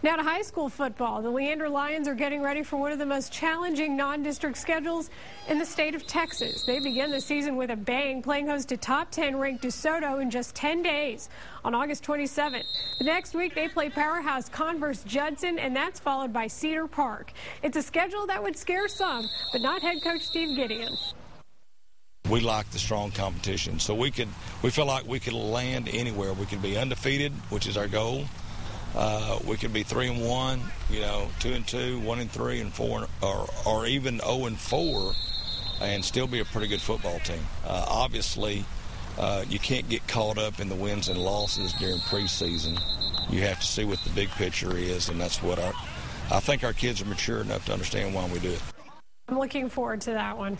Now to high school football. The Leander Lions are getting ready for one of the most challenging non-district schedules in the state of Texas. They begin the season with a bang, playing host to top 10 ranked DeSoto in just 10 days on August 27th. The next week they play powerhouse Converse Judson, and that's followed by Cedar Park. It's a schedule that would scare some, but not head coach Steve Gideon we like the strong competition. So we could, we feel like we could land anywhere. We could be undefeated, which is our goal. Uh, we could be three and one, you know, two and two, one and three, and four, or or even zero oh and four, and still be a pretty good football team. Uh, obviously, uh, you can't get caught up in the wins and losses during preseason. You have to see what the big picture is, and that's what our. I think our kids are mature enough to understand why we do it. I'm looking forward to that one.